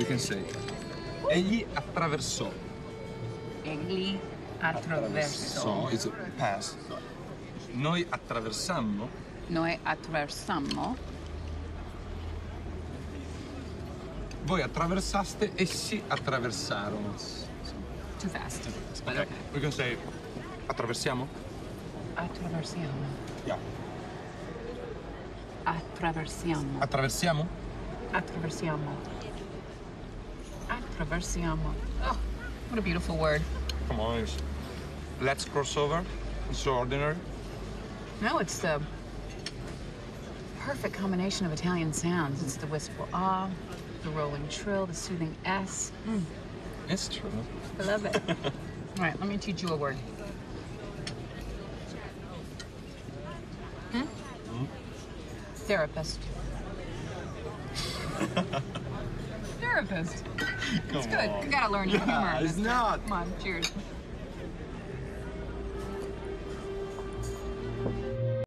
you can say. Egli attraversò. Egli attraversò. So it's a past. Noi attraversammo. Noi attraversammo. Voi attraversaste, essi attraversarono. Too fast. Okay. okay. We can say attraversiamo. Attraversiamo. Yeah. Attraversiamo. Attraversiamo? Attraversiamo. Attraversiamo. Oh, what a beautiful word. Come on. it's- Let's cross over. It's so ordinary. No, it's the perfect combination of Italian sounds. It's the wistful ah, the rolling trill, the soothing S. Mm, It's true. I love it. All right, let me teach you a word. Hmm? Therapist. Therapist. It's good. You gotta learn your humor. it's not. Come on, cheers.